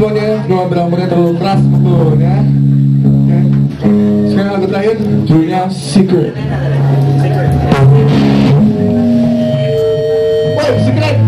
semuanya. Gua beramurnya terlalu keras betul ya. Sekarang lagu terakhir Judulnya Secret Woi, Secret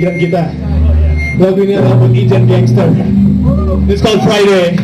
pikiran kita. Lagu ini adalah buat Ijan Gangster. It's called Friday.